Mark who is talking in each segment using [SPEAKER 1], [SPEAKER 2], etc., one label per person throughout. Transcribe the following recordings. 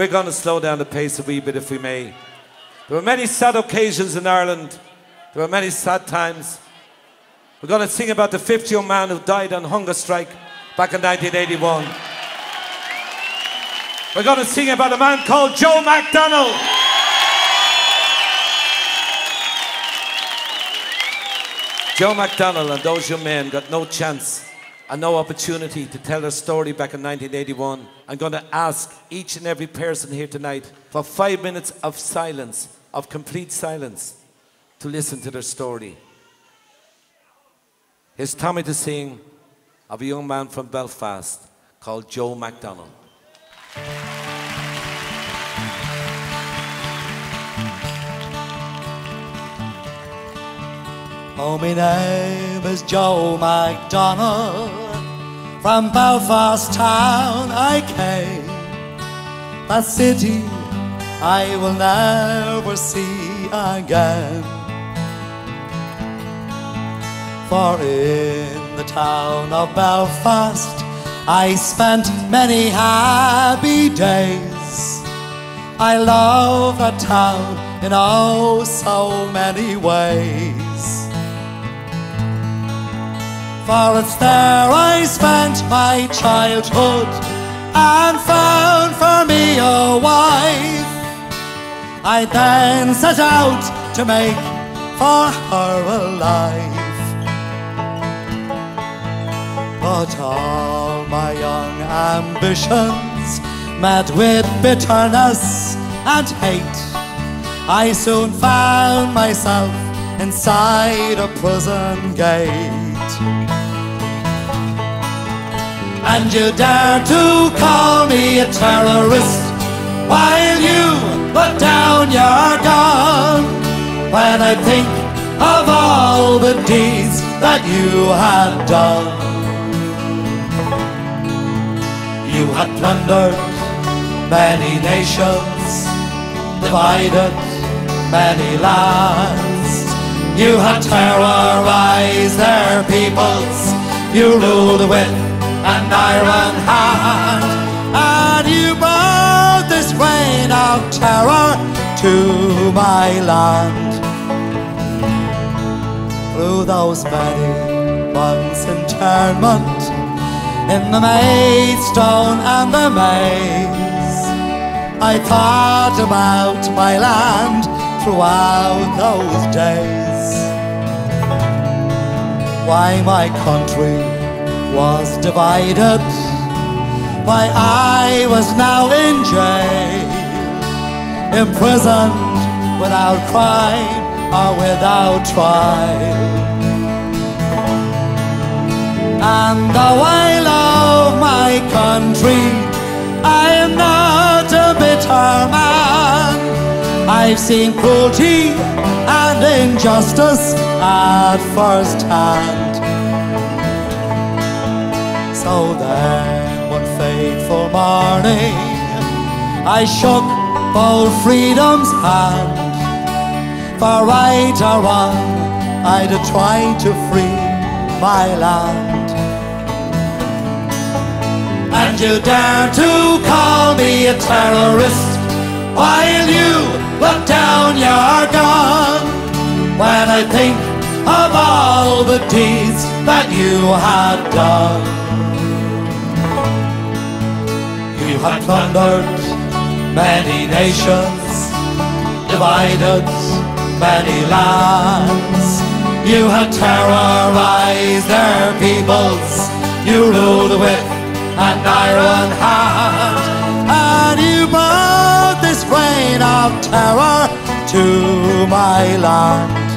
[SPEAKER 1] we're going to slow down the pace a wee bit if we may. There were many sad occasions in Ireland. There were many sad times. We're going to sing about the 50 year old man who died on hunger strike back in 1981. We're going to sing about a man called Joe McDonnell. Joe McDonnell and those young men got no chance and no opportunity to tell their story back in 1981. I'm going to ask each and every person here tonight for five minutes of silence, of complete silence, to listen to their story. Here's Tommy to sing of a young man from Belfast called Joe McDonnell.
[SPEAKER 2] Oh, my name is Joe McDonnell. From Belfast town I came. That city I will never see again. For in the town of Belfast I spent many happy days. I love that town in oh so many ways. For it's there I spent my childhood and found for me a wife. I then set out to make for her a life. But all my young ambitions met with bitterness and hate. I soon found myself inside a prison gate. And you dare to call me a terrorist while you put down your gun. When I think of all the deeds that you had done, you had plundered many nations, divided many lands. You had terrorized their peoples. You ruled with an iron hand, and you brought this reign of terror to my land. Through those many months internment in the Maidstone and the maze, I thought about my land throughout those days. Why my country was divided. Why I was now in jail, imprisoned without crime or without trial. And though I love my country, I am not a bitter man. I've seen cruelty and injustice at first hand. So then one fateful morning I shook bold freedom's hand For right or wrong I'd try to free my land. And you dare to call me a terrorist While you look down your gun. When I think of all the deeds that you had done Had plundered many nations, divided many lands. You had terrorized their peoples. You ruled with an iron hand. And you brought this reign of terror to my land.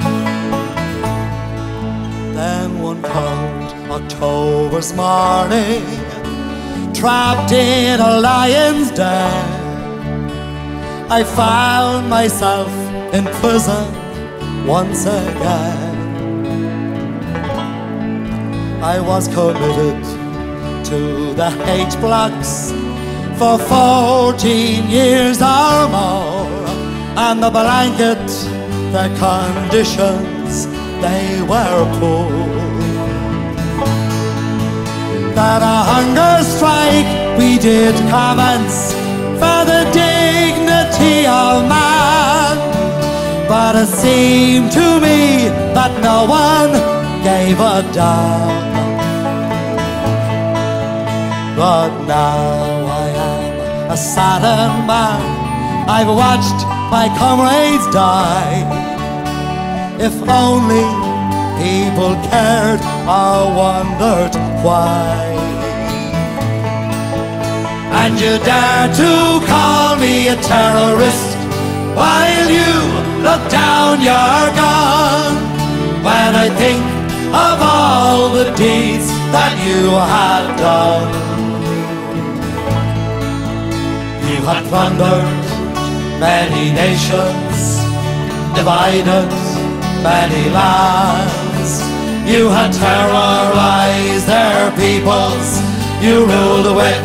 [SPEAKER 2] Then one cold October's morning trapped in a lion's den. I found myself in prison once again. I was committed to the H blocks for 14 years or more, and the blanket, the conditions, they were poor that a hunger strike we did commence for the dignity of man. But it seemed to me that no one gave a damn. But now I am a saddened man. I've watched my comrades die. If only people cared or wondered why. And you dare to call me a terrorist while you look down your gun. When I think of all the deeds that you had done, you had plundered many nations, divided many lands. You had terrorized their peoples, you ruled with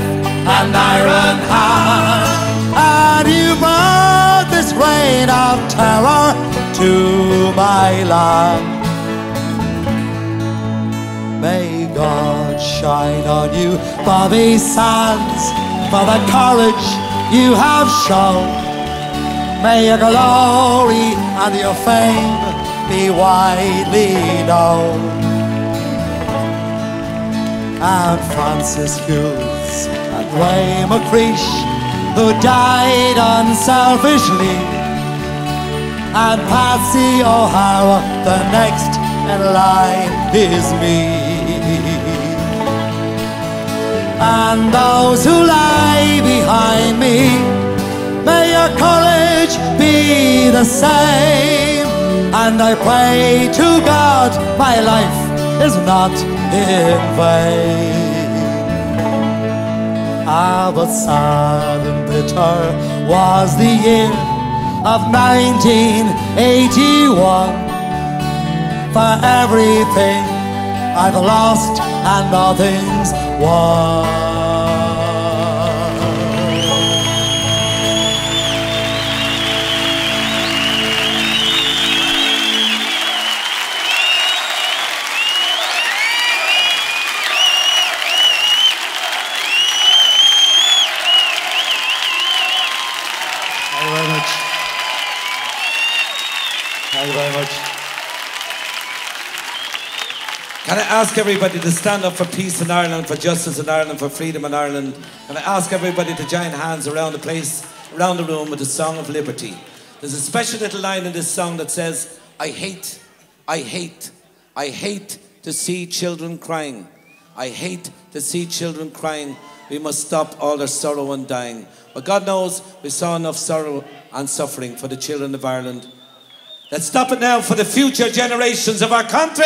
[SPEAKER 2] an iron hand, and you brought this reign of terror to my land. May God shine on you for these sands, for the courage you have shown. May your glory and your fame be widely known. And Francis Hughes and Ray McCreesh, who died unselfishly, and Patsy O'Hara, the next in line is me. And those who lie behind me, may your courage be the same. And I pray to God my life is not in vain. Ah, sad and bitter was the year of 1981 for everything I've lost and nothing's won. Very much.
[SPEAKER 1] Can I ask everybody to stand up for peace in Ireland, for justice in Ireland, for freedom in Ireland? Can I ask everybody to join hands around the place, around the room with the Song of Liberty? There's a special little line in this song that says, I hate, I hate, I hate to see children crying. I hate to see children crying. We must stop all their sorrow and dying. But God knows we saw enough sorrow and suffering for the children of Ireland. Let's stop it now for the future generations of our country.